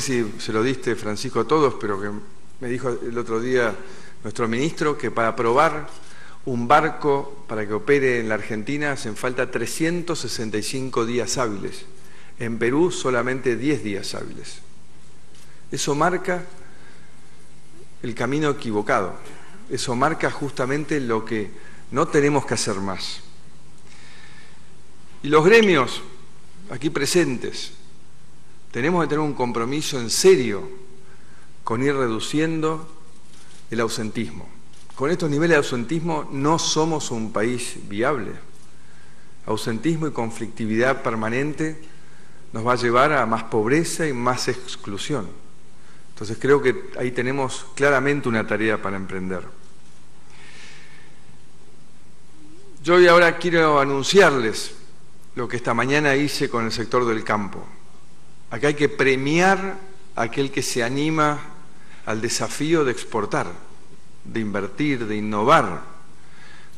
si se lo diste, Francisco, a todos, pero que me dijo el otro día nuestro ministro que para aprobar un barco para que opere en la Argentina hacen falta 365 días hábiles. En Perú solamente 10 días hábiles. Eso marca el camino equivocado. Eso marca justamente lo que no tenemos que hacer más. Y los gremios aquí presentes, tenemos que tener un compromiso en serio con ir reduciendo el ausentismo. Con estos niveles de ausentismo no somos un país viable. Ausentismo y conflictividad permanente nos va a llevar a más pobreza y más exclusión. Entonces creo que ahí tenemos claramente una tarea para emprender. Yo hoy ahora quiero anunciarles lo que esta mañana hice con el sector del campo. Acá hay que premiar a aquel que se anima al desafío de exportar, de invertir, de innovar.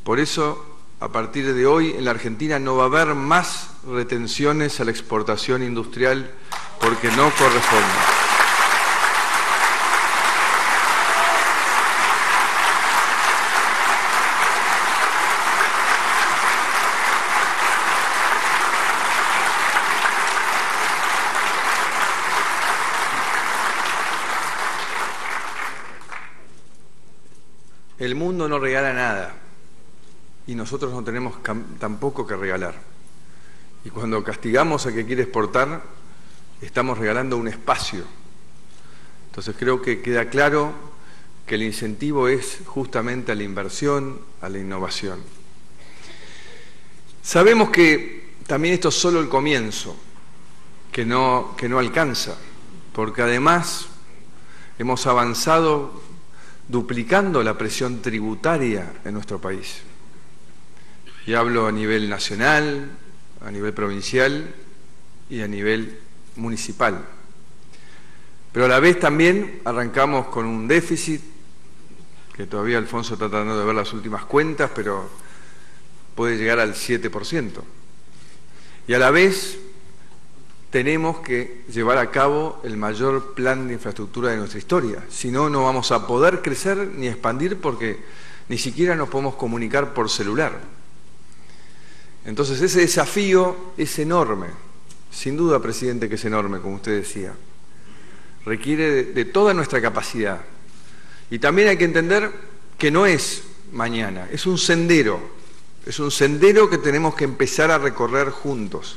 Por eso, a partir de hoy, en la Argentina no va a haber más retenciones a la exportación industrial porque no corresponde. El mundo no regala nada y nosotros no tenemos tampoco que regalar. Y cuando castigamos a que quiere exportar, estamos regalando un espacio. Entonces creo que queda claro que el incentivo es justamente a la inversión, a la innovación. Sabemos que también esto es solo el comienzo, que no, que no alcanza, porque además hemos avanzado duplicando la presión tributaria en nuestro país. Y hablo a nivel nacional, a nivel provincial y a nivel municipal. Pero a la vez también arrancamos con un déficit, que todavía Alfonso está tratando de ver las últimas cuentas, pero puede llegar al 7%. Y a la vez tenemos que llevar a cabo el mayor plan de infraestructura de nuestra historia. Si no, no vamos a poder crecer ni expandir porque ni siquiera nos podemos comunicar por celular. Entonces ese desafío es enorme, sin duda, presidente, que es enorme, como usted decía. Requiere de, de toda nuestra capacidad. Y también hay que entender que no es mañana, es un sendero, es un sendero que tenemos que empezar a recorrer juntos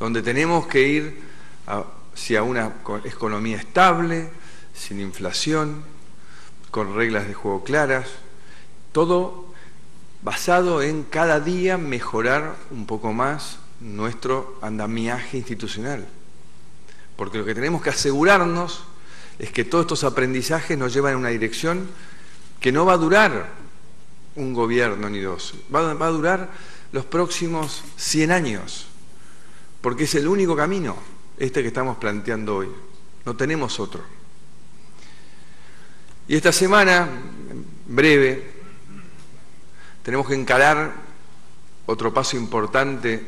donde tenemos que ir hacia una economía estable, sin inflación, con reglas de juego claras, todo basado en cada día mejorar un poco más nuestro andamiaje institucional. Porque lo que tenemos que asegurarnos es que todos estos aprendizajes nos llevan en una dirección que no va a durar un gobierno ni dos, va, a durar los próximos 100 años porque es el único camino, este que estamos planteando hoy. No tenemos otro. Y esta semana, breve, tenemos que encarar otro paso importante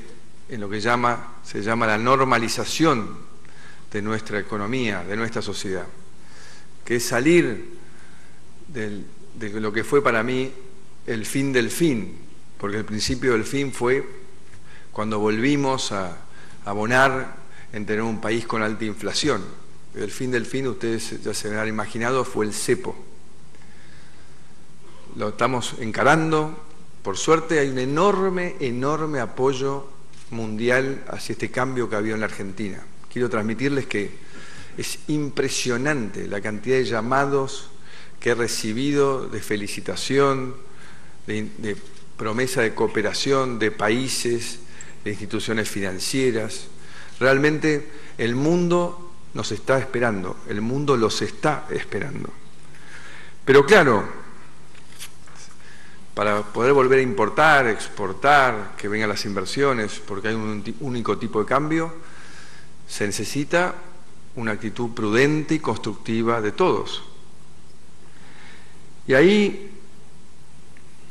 en lo que se llama la normalización de nuestra economía, de nuestra sociedad, que es salir de lo que fue para mí el fin del fin, porque el principio del fin fue cuando volvimos a, abonar en tener un país con alta inflación. El fin del fin, ustedes ya se han imaginado, fue el cepo. Lo estamos encarando. Por suerte hay un enorme, enorme apoyo mundial hacia este cambio que ha habido en la Argentina. Quiero transmitirles que es impresionante la cantidad de llamados que he recibido de felicitación, de promesa de cooperación de países, de instituciones financieras. Realmente el mundo nos está esperando, el mundo los está esperando. Pero claro, para poder volver a importar, exportar, que vengan las inversiones, porque hay un único tipo de cambio, se necesita una actitud prudente y constructiva de todos. Y ahí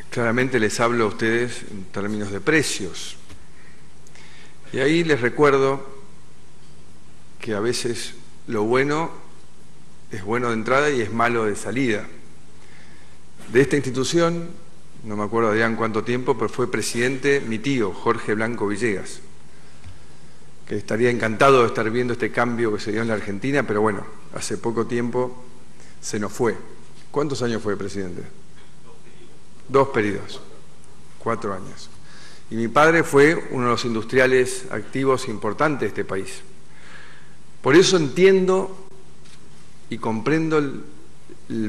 claramente les hablo a ustedes en términos de precios. Y ahí les recuerdo que a veces lo bueno es bueno de entrada y es malo de salida. De esta institución, no me acuerdo de cuánto tiempo, pero fue presidente mi tío, Jorge Blanco Villegas, que estaría encantado de estar viendo este cambio que se dio en la Argentina, pero bueno, hace poco tiempo se nos fue. ¿Cuántos años fue presidente? Dos periodos, cuatro años. Y mi padre fue uno de los industriales activos importantes de este país. Por eso entiendo y comprendo el,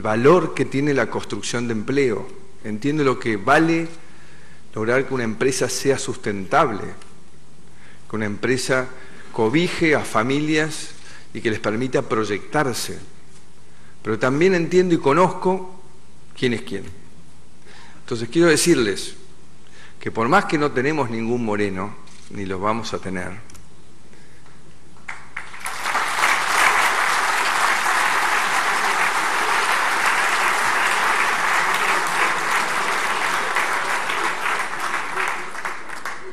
valor que tiene la construcción de empleo. Entiendo lo que vale lograr que una empresa sea sustentable, que una empresa cobije a familias y que les permita proyectarse. Pero también entiendo y conozco quién es quién. Entonces quiero decirles que por más que no tenemos ningún moreno, ni los vamos a tener,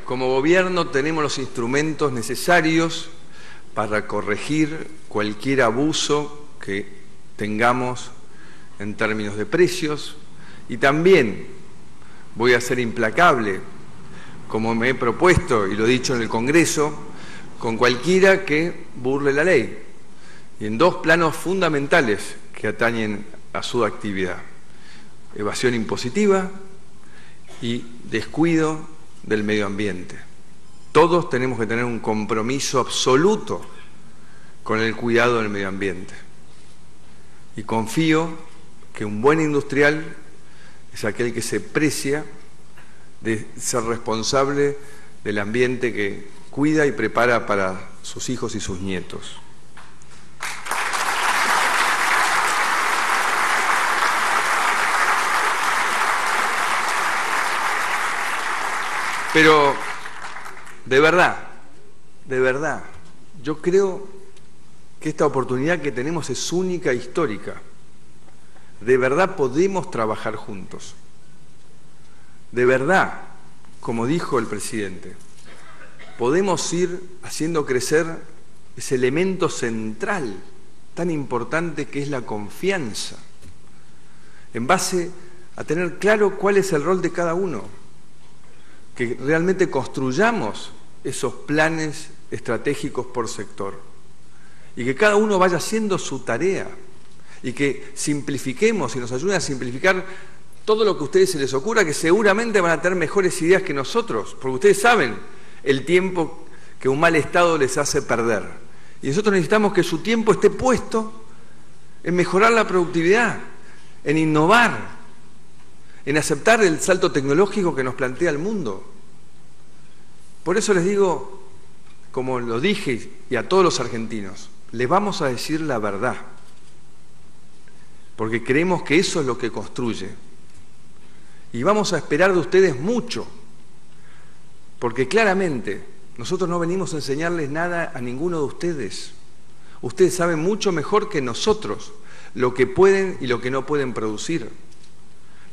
como gobierno tenemos los instrumentos necesarios para corregir cualquier abuso que tengamos en términos de precios y también voy a ser implacable, como me he propuesto y lo he dicho en el Congreso, con cualquiera que burle la ley, y en dos planos fundamentales que atañen a su actividad, evasión impositiva y descuido del medio ambiente. Todos tenemos que tener un compromiso absoluto con el cuidado del medio ambiente. Y confío que un buen industrial es aquel que se precia de ser responsable del ambiente que cuida y prepara para sus hijos y sus nietos. Pero, de verdad, de verdad, yo creo que esta oportunidad que tenemos es única e histórica de verdad podemos trabajar juntos. De verdad, como dijo el presidente, podemos ir haciendo crecer ese elemento central tan importante que es la confianza, en base a tener claro cuál es el rol de cada uno, que realmente construyamos esos planes estratégicos por sector y que cada uno vaya haciendo su tarea y que simplifiquemos y nos ayuden a simplificar todo lo que a ustedes se les ocurra, que seguramente van a tener mejores ideas que nosotros, porque ustedes saben el tiempo que un mal estado les hace perder. Y nosotros necesitamos que su tiempo esté puesto en mejorar la productividad, en innovar, en aceptar el salto tecnológico que nos plantea el mundo. Por eso les digo, como lo dije y a todos los argentinos, les vamos a decir la verdad porque creemos que eso es lo que construye. Y vamos a esperar de ustedes mucho, porque claramente nosotros no venimos a enseñarles nada a ninguno de ustedes. Ustedes saben mucho mejor que nosotros lo que pueden y lo que no pueden producir.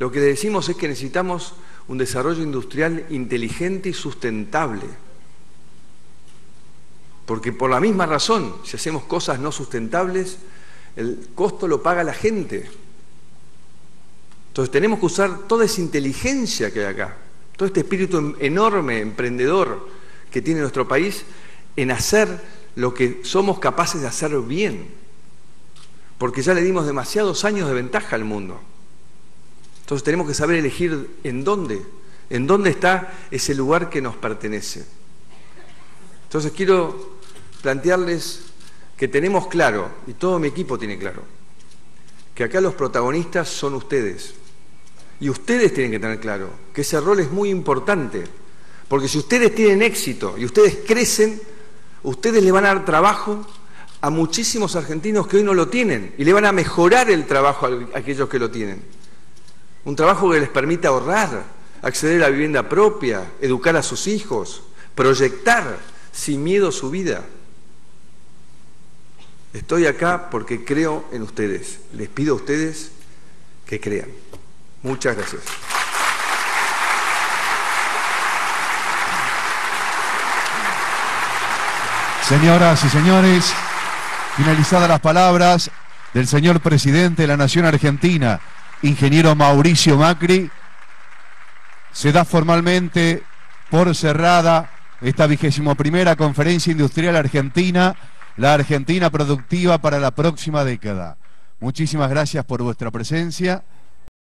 Lo que decimos es que necesitamos un desarrollo industrial inteligente y sustentable. Porque por la misma razón, si hacemos cosas no sustentables, el costo lo paga la gente. Entonces tenemos que usar toda esa inteligencia que hay acá, todo este espíritu enorme, emprendedor que tiene nuestro país en hacer lo que somos capaces de hacer bien. Porque ya le dimos demasiados años de ventaja al mundo. Entonces tenemos que saber elegir en dónde, en dónde está ese lugar que nos pertenece. Entonces quiero plantearles que tenemos claro, y todo mi equipo tiene claro, que acá los protagonistas son ustedes. Y ustedes tienen que tener claro que ese rol es muy importante, porque si ustedes tienen éxito y ustedes crecen, ustedes le van a dar trabajo a muchísimos argentinos que hoy no lo tienen y le van a mejorar el trabajo a aquellos que lo tienen. Un trabajo que les permita ahorrar, acceder a la vivienda propia, educar a sus hijos, proyectar sin miedo su vida. Estoy acá porque creo en ustedes. Les pido a ustedes que crean. Muchas gracias. Señoras y señores, Finalizadas las palabras del señor presidente de la Nación Argentina, ingeniero Mauricio Macri, se da formalmente por cerrada esta vigésimo primera conferencia industrial argentina, la Argentina productiva para la próxima década. Muchísimas gracias por vuestra presencia.